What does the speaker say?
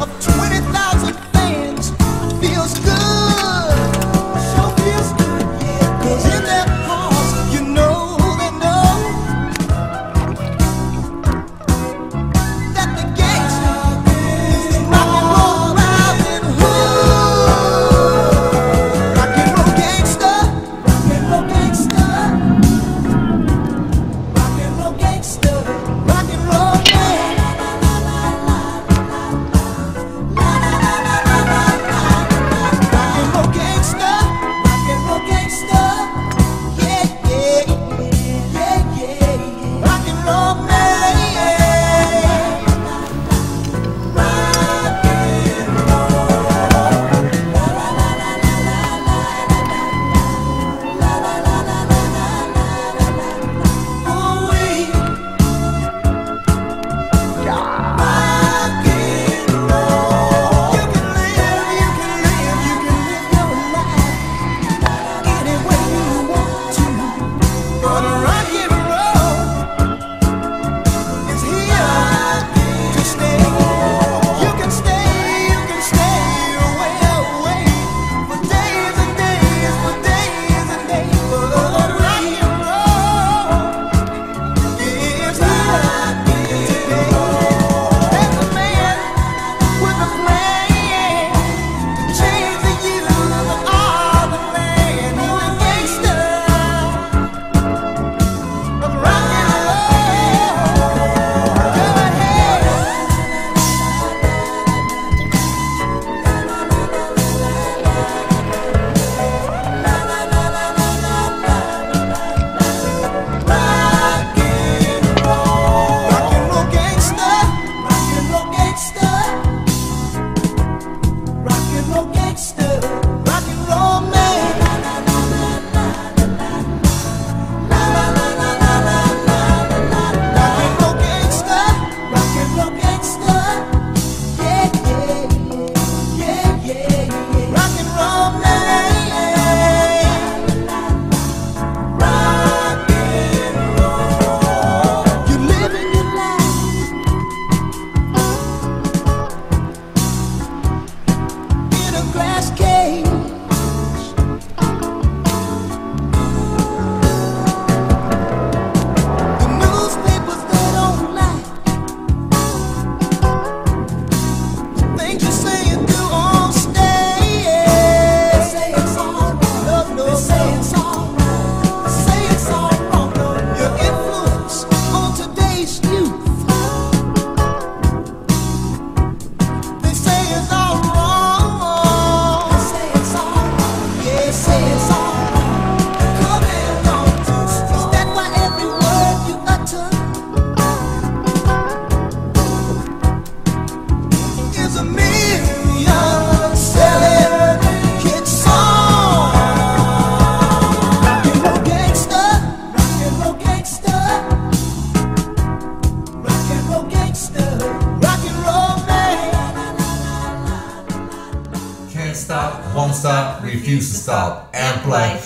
of 20,000 saying song. rock and roll man. Can't stop, won't stop, refuse to stop, and play.